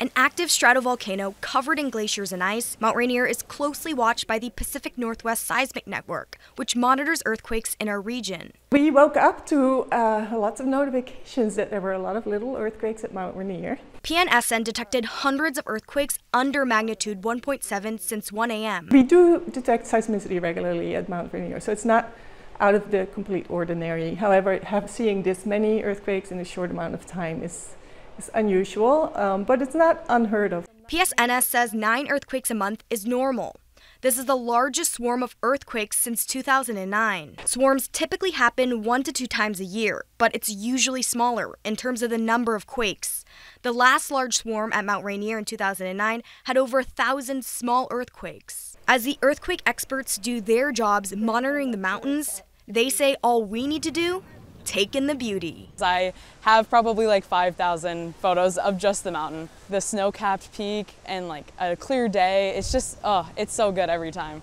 An active stratovolcano covered in glaciers and ice, Mount Rainier is closely watched by the Pacific Northwest Seismic Network, which monitors earthquakes in our region. We woke up to uh, lots of notifications that there were a lot of little earthquakes at Mount Rainier. PNSN detected hundreds of earthquakes under magnitude 1.7 since 1 a.m. We do detect seismicity regularly at Mount Rainier, so it's not out of the complete ordinary. However, have, seeing this many earthquakes in a short amount of time is, is unusual, um, but it's not unheard of. PSNS says nine earthquakes a month is normal. This is the largest swarm of earthquakes since 2009. Swarms typically happen one to two times a year, but it's usually smaller in terms of the number of quakes. The last large swarm at Mount Rainier in 2009 had over a thousand small earthquakes. As the earthquake experts do their jobs monitoring the mountains, they say all we need to do take in the beauty. I have probably like 5,000 photos of just the mountain. The snow-capped peak and like a clear day, it's just, oh, it's so good every time.